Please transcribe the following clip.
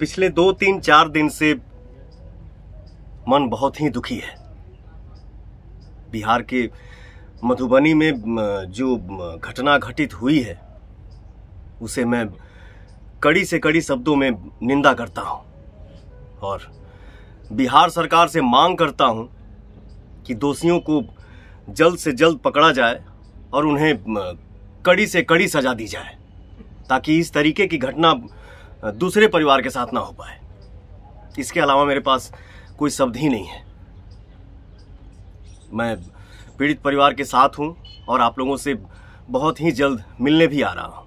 पिछले दो, तीन, चार दिन से मन बहुत ही दुखी है। बिहार के मधुबनी में जो घटना घटित हुई है, उसे मैं कड़ी से कड़ी शब्दों में निंदा करता हूँ। और बिहार सरकार से मांग करता हूँ कि दोषियों को जल्द से जल्द पकड़ा जाए और उन्हें कड़ी से कड़ी सजा दी जाए, ताकि इस तरीके की घटना दूसरे परिवार के साथ ना हो पाए। इसके अलावा मेरे पास कोई शब्द ही नहीं है। मैं पीड़ित परिवार के साथ हूँ और आप लोगों से बहुत ही जल्द मिलने भी आ रहा हूँ।